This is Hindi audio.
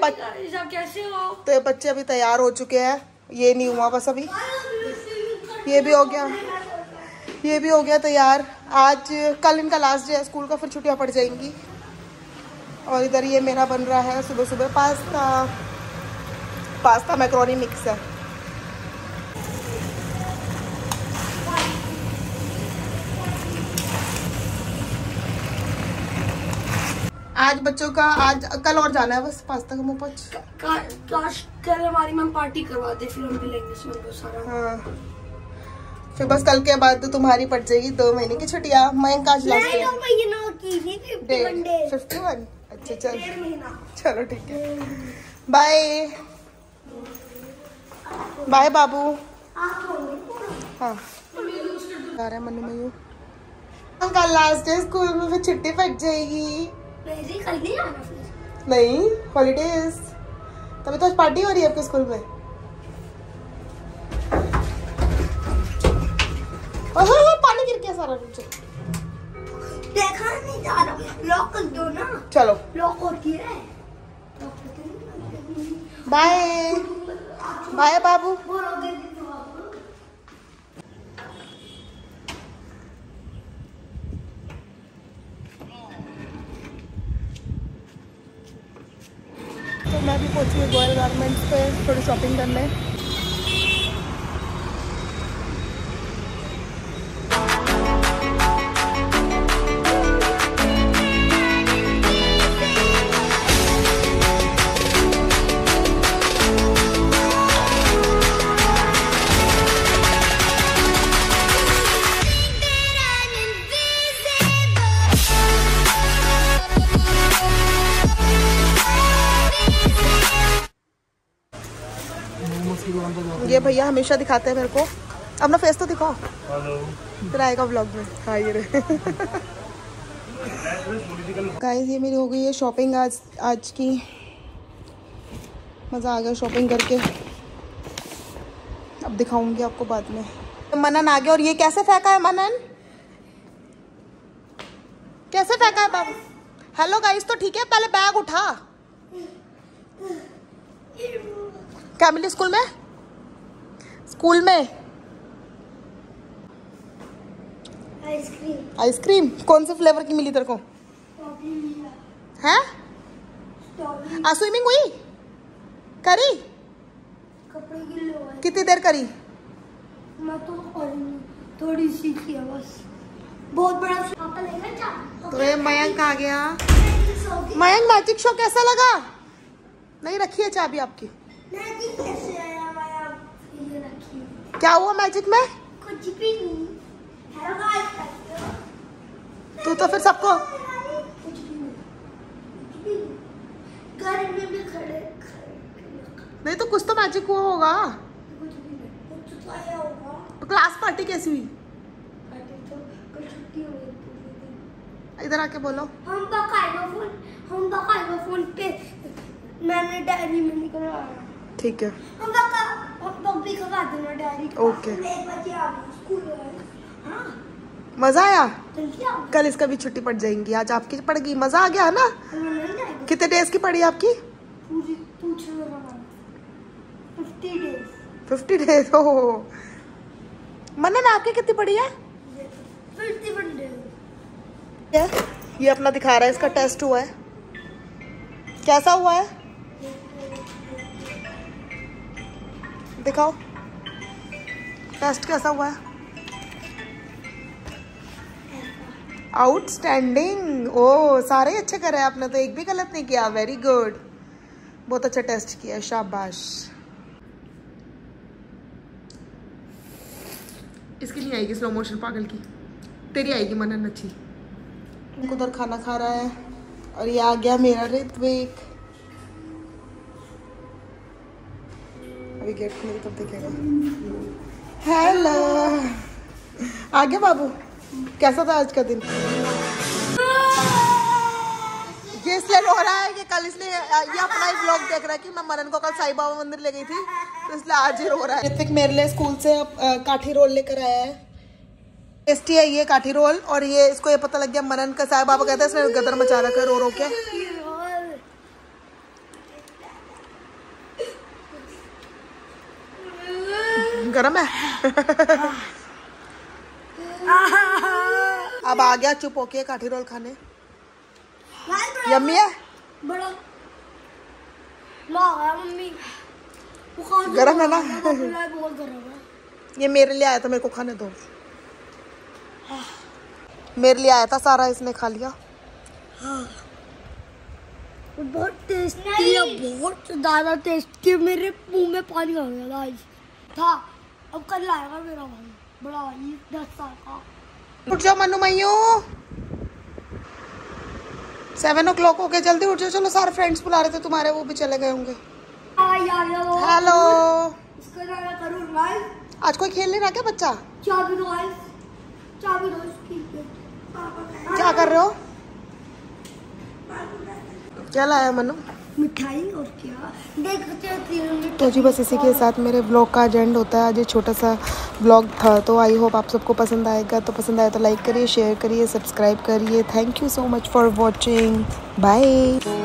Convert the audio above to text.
कैसे हो? तो बच्चे अभी तैयार हो चुके हैं। ये नहीं हुआ बस अभी। ये भी हो गया। ये भी हो गया तैयार। आज, कल इनका लास्ट डे है, स्कूल का, फिर छुट्टियाँ पड़ जाएँगी। और इधर ये मेरा बन रहा है सुबह सुबह पास्ता। पास्ता मैक्रोनी मिक्स है। आज बच्चों का आज कल और जाना है बस पास्ता का मुँह काश कल हमारी मैम पार्टी करवा दे फिर हम भी लेंगे सारा। हाँ। फिर बस कल के बाद तो तुम्हारी पड़ जाएगी दो महीने की छुट्टियाँ। मयंक आज लास्ट फिफ्टी वन अच्छा चल। चलो ठीक है। बाय बाय बाबू। हाँ। है मनु मयू। कल लास्ट डे स्कूल में फिर छुट्टी पड़ जाएगी। नहीं हॉलीडेज तभी तो आज पार्टी हो रही है आपके स्कूल में। पानी गिर गया सारा नीचे देखा नहीं जा रहा। लॉक कर दो ना। चलो। लॉक है। बाय बाय बाबू। बोलो दे दी तो आप तो मैं भी पहुँची गोयल गारमेंट्स पे, थोड़ी शॉपिंग करने। ये भैया हमेशा दिखाते हैं मेरे को। अपना फेस तो दिखाओ। फिर आएगा व्लॉग में। हाँ ये गाइस ये मेरी हो गई है शॉपिंग आज आज की। मज़ा आ गया शॉपिंग करके। अब दिखाऊँगी आपको बाद में। मनन आ गया और ये कैसे फेंका है मनन? कैसे फेंका है बाबू? हेलो गाइस तो ठीक है पहले बैग उठा। क्या मिली स्कूल में? स्कूल में? Ice cream. Ice cream? कौन से फ्लेवर की मिली तेरे को? हैं? आज स्विमिंग हुई? करी? कपड़े कितनी देर करी? मैं तो थोड़ी सी की है बस। बहुत बड़ा पापा तो ये मयंक आ गया। मयंक मैजिक शो कैसा लगा? नहीं रखी है चाबी आपकी। मैजिक कैसे आया? क्या हुआ मैजिक में? कुछ भी नहीं। तू तो फिर सबको नहीं। कुछ भी नहीं। घर में भी खड़े खड़े नहीं तो कुछ तो मैजिक हुआ होगा। तो तो क्लास पार्टी कैसी हुई? पार्टी तो इधर आके बोलो। हम बकायदा फ़ोन हम बकायदा फ़ोन पे मैंने डायरी में निकलवाया। ठीक है। हम बका हम खा देना डायरी ओके। हाँ। मज़ा आया? कल इसका भी छुट्टी पड़ जाएँगी आज आपकी पड़ गई। मज़ा आ गया ना? कितने डेज़ की पड़ी आपकी? फिफ्टी डेज़ हो मनन आपकी कितनी पड़ी है? ये अपना दिखा रहा है इसका टेस्ट हुआ है। कैसा हुआ है? दिखाओ। टेस्ट कैसा हुआ? है आउटस्टैंडिंग ओ, सारे अच्छे करे आपने तो एक भी गलत नहीं किया। वेरी गुड बहुत अच्छा टेस्ट किया, शाबाश। इसकी नहीं आएगी स्लो मोशन पागल की। तेरी आएगी मनन अच्छी। उधर खाना खा रहा है। और ये आ गया मेरा ऋत्विक अभी गेट खुलेगी तब देखेगा। हेलो। आ गया बाबू, कैसा था आज का दिन? ये इसलिए रो रहा है कि कल इसलिए ये अपना ही ब्लॉग देख रहा है कि मैं मनन को कल साईं बाबा मंदिर ले गई थी तो इसलिए आज ही रो रहा है। ऋत्विक मेरे लिए स्कूल से काठी रोल लेकर आया है। टेस्टी है ये काठी रोल, और ये, इसको ये पता लग गया मनन का साईं बाबा कहते हैं, इसने गदर मचा रखा है रो रो के। गरम है? अब आ गया चुप होके काठी रोल खाने। यम्मी है? बड़ा माँ मम्मी। वो कौन सा गरम है ना? है। ये मेरे लिए आया था मेरे को खाने दो। मेरे लिए आया था सारा इसने खा लिया। वो बहुत टेस्टी है बहुत ज़्यादा टेस्टी मेरे मुँह में पानी आ गया गाइस था। अब कल आएगा मेरा भाई। बड़ा भाई दस साल का। उठ जाओ मनु मैयू सेवन ओ क्लॉक हो गए जल्दी उठ जाओ। चलो सारे फ्रेंड्स बुला रहे थे तुम्हारे वो भी चले गए होंगे। गया हेलो गाइस आज कोई खेल नहीं रहा क्या बच्चा? चाबी दो चाबी दो क्या कर रहे हो? क्या लाया मनु? मिठाई और क्या? देखते तो जी बस इसी के साथ मेरे ब्लॉग का एजेंड होता है। आज ये छोटा सा ब्लॉग था तो आई होप आप सबको पसंद आएगा। तो पसंद आया तो लाइक करिए शेयर करिए सब्सक्राइब करिए। Thank you so much for watching bye